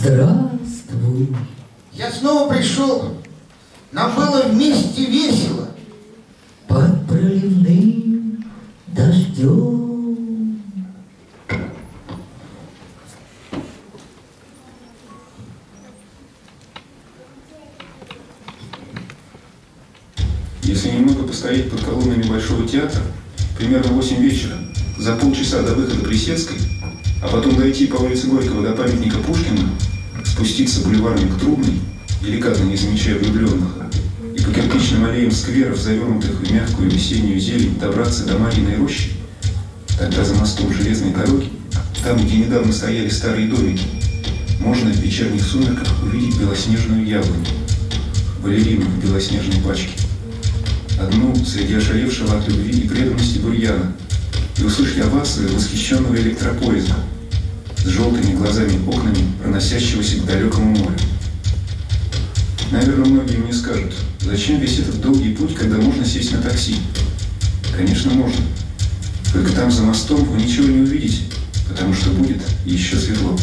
Здравствуй. Я снова пришел. Нам было вместе весело. Под проливным дождем. Если немного постоять под колоннами Большого театра, примерно в 8 вечера, за полчаса до выхода Плесецкой, а потом дойти по улице Горького до памятника Пушкина, спуститься бульварами к Трубной, деликатно не замечая влюбленных, и по кирпичным аллеям скверов, завернутых в мягкую весеннюю зелень, добраться до Мариной рощи, тогда за мостом железной дороги, там, где недавно стояли старые домики, можно в вечерних сумерках увидеть белоснежную яблоню, балерину в белоснежной пачке. Одну среди ошалевшего от любви и преданности бурьяна, и услышали овацию восхищенного электропоезда с желтыми глазами окнами, проносящегося к далекому морю. Наверное, многие мне скажут, зачем весь этот долгий путь, когда можно сесть на такси? Конечно, можно. Только там за мостом вы ничего не увидите, потому что будет еще светло.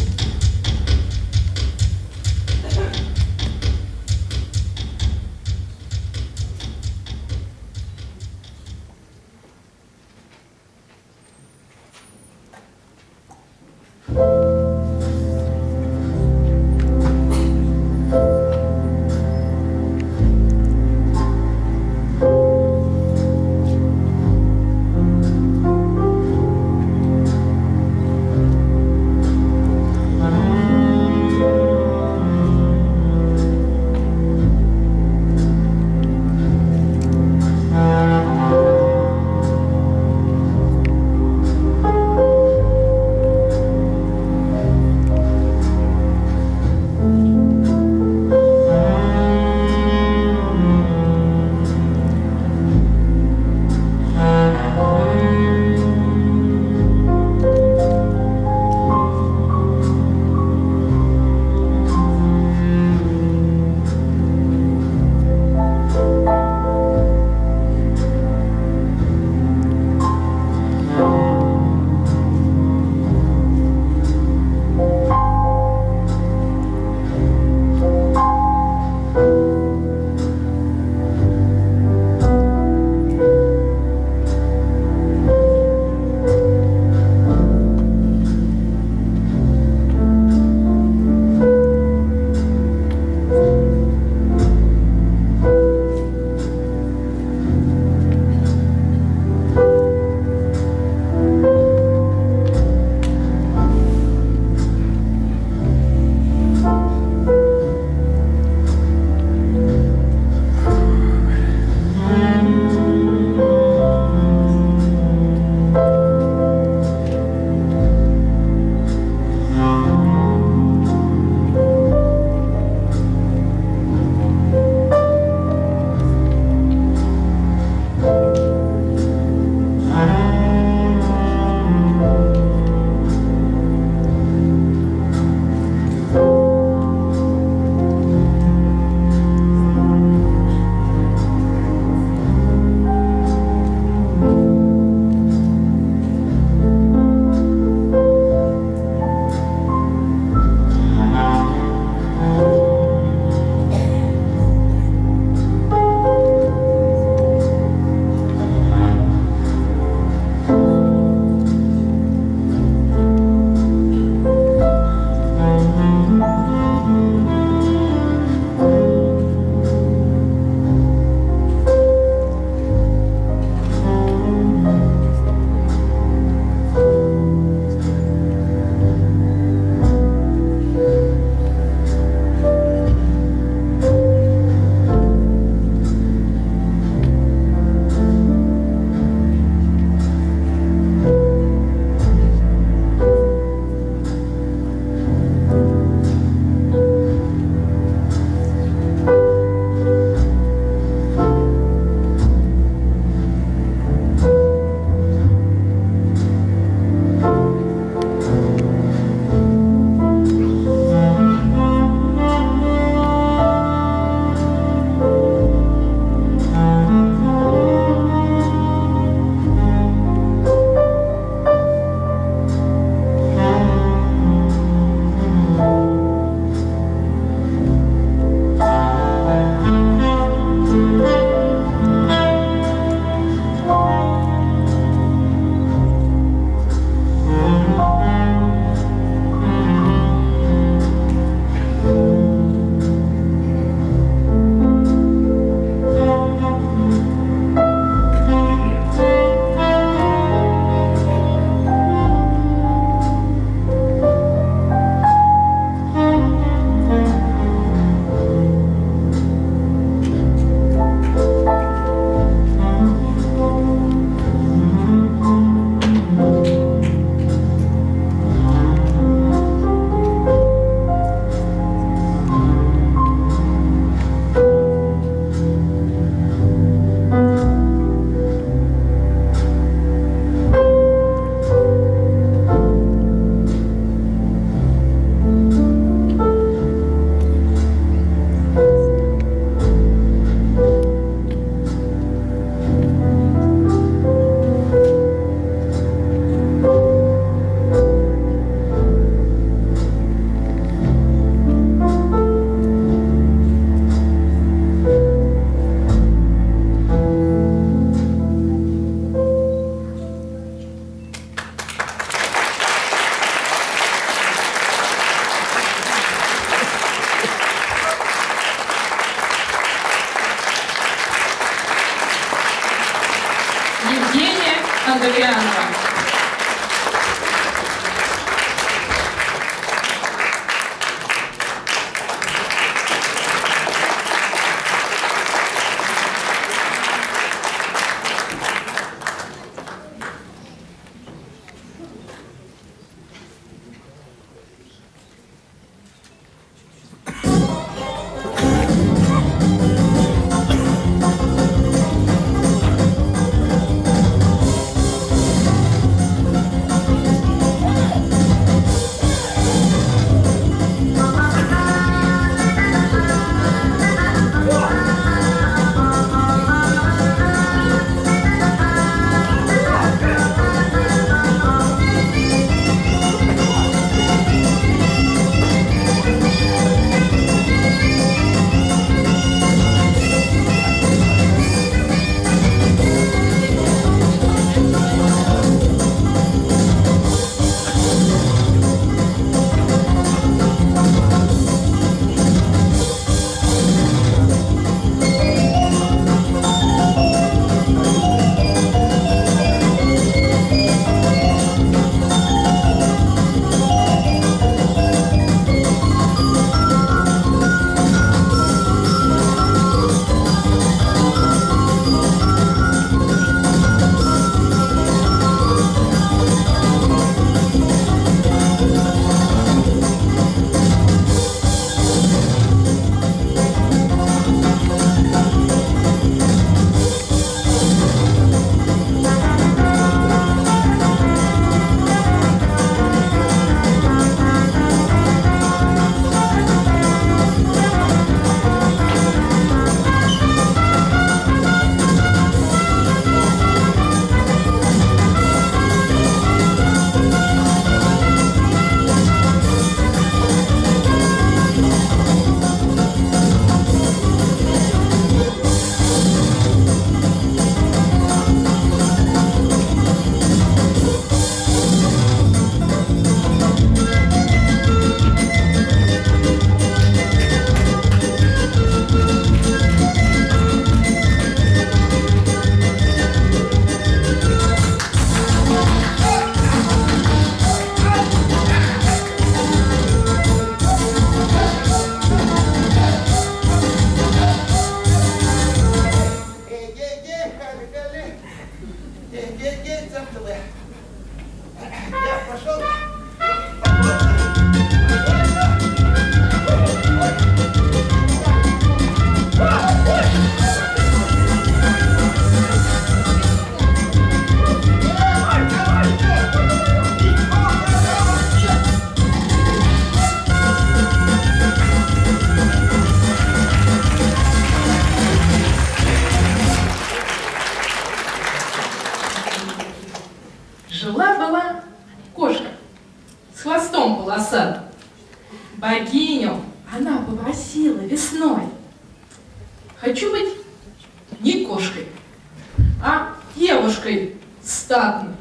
Статной.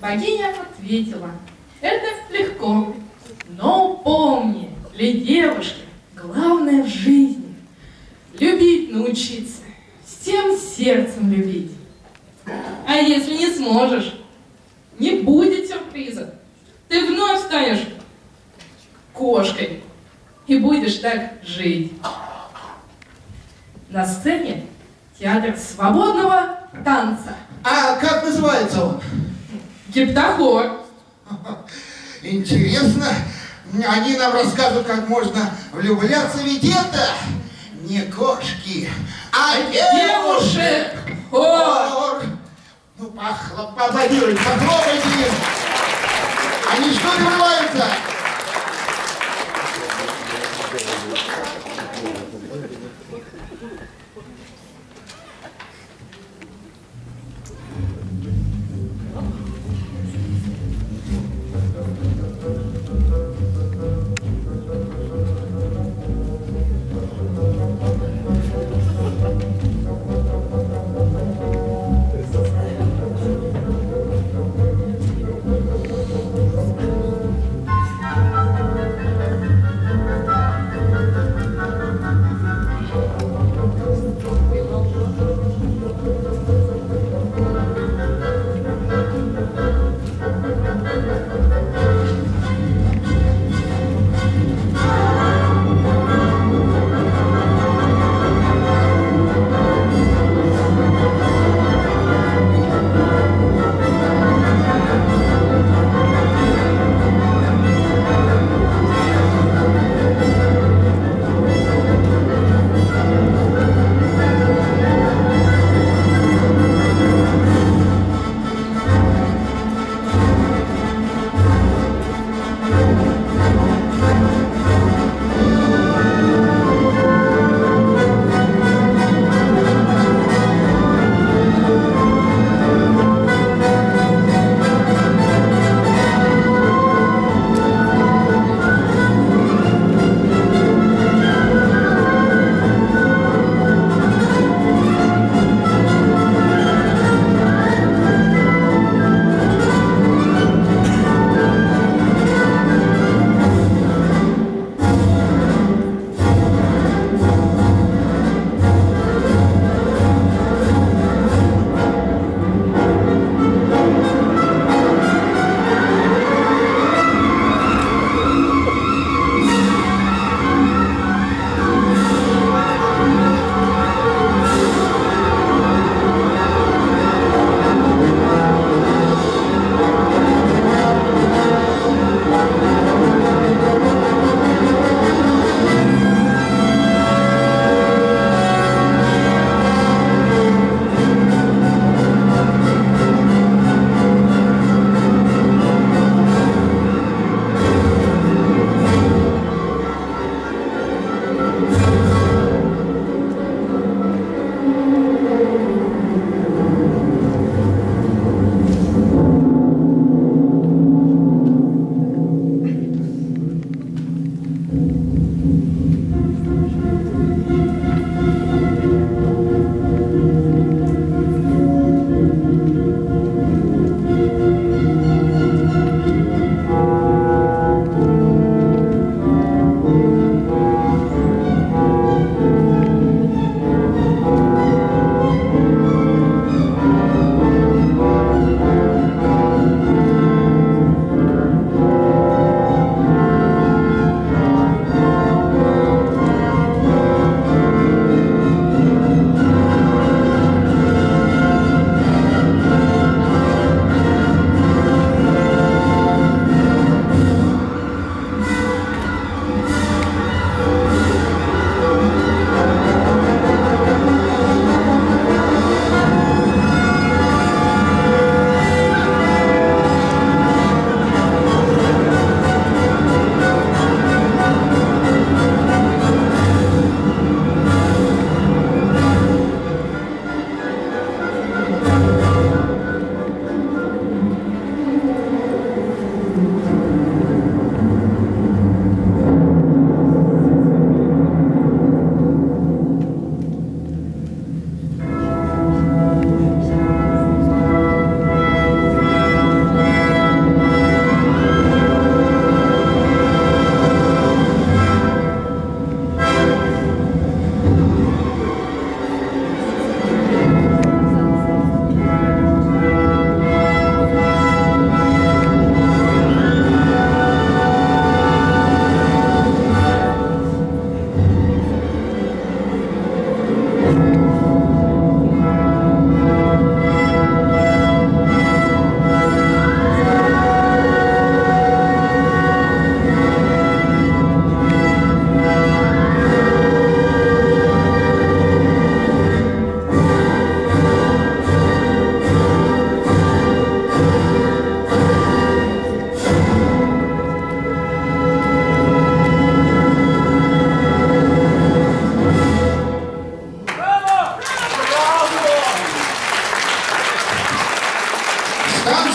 Богиня ответила, это легко, но помни, для девушки главное в жизни любить научиться, всем сердцем любить. А если не сможешь, не будет сюрприза. Ты вновь станешь кошкой и будешь так жить. На сцене театр свободного танца. А как называется он? Гептохор. Интересно. Они нам расскажут, как можно влюбляться, ведь это не кошки, а Девушек! Хор! Ну, поаплодируйте, похлопайте им. Они что добиваются?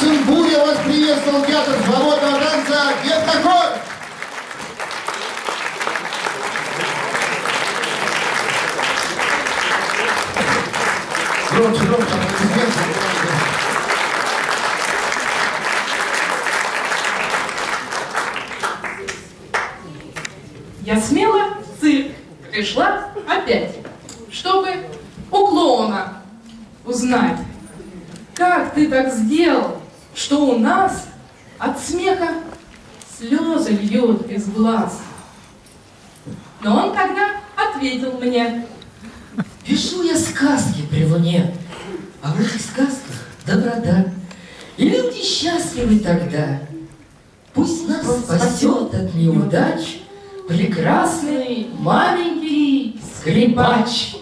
Танцем буря вас приветствовал театр свободного танца Гектохор. Громче, громче, аплодисменты. Я смело в цирк пришла опять, чтобы у клоуна узнать, как ты так сделал, что у нас от смеха слезы льют из глаз. Но он тогда ответил мне, Пишу я сказки при луне, а в этих сказках доброта. И люди счастливы тогда. Пусть нас спасет от неудач прекрасный маленький скрипач.